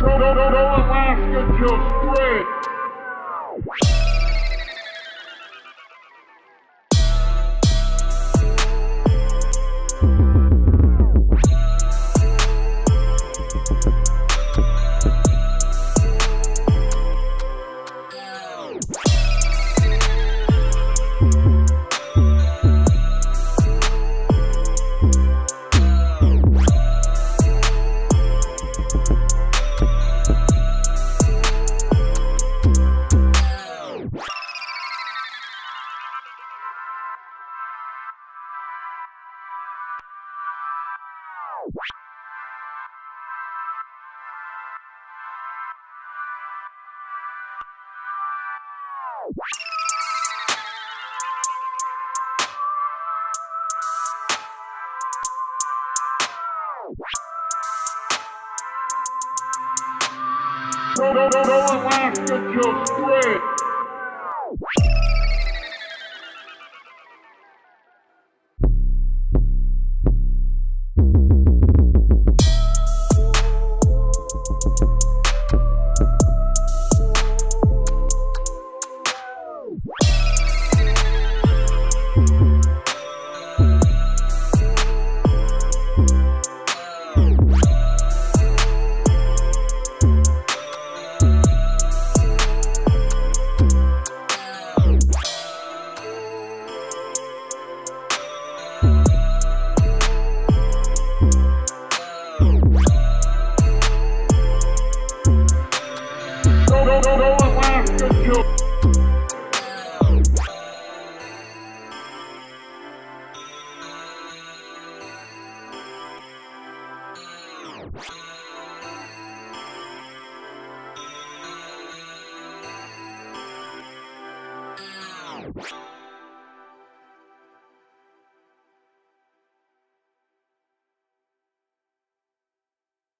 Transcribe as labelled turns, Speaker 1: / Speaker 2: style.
Speaker 1: No, no, no, no, Alaska till spring. No, no, no, no, Alaska till spring. No,
Speaker 2: you